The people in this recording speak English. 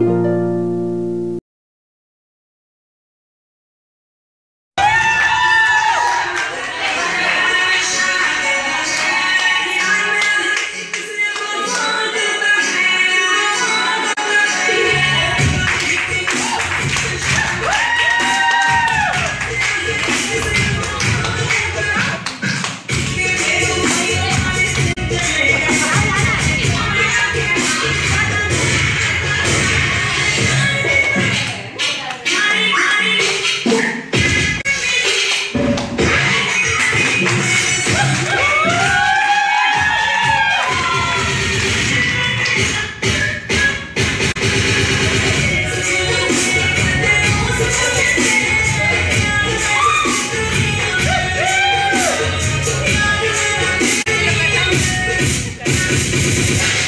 you. Thank you.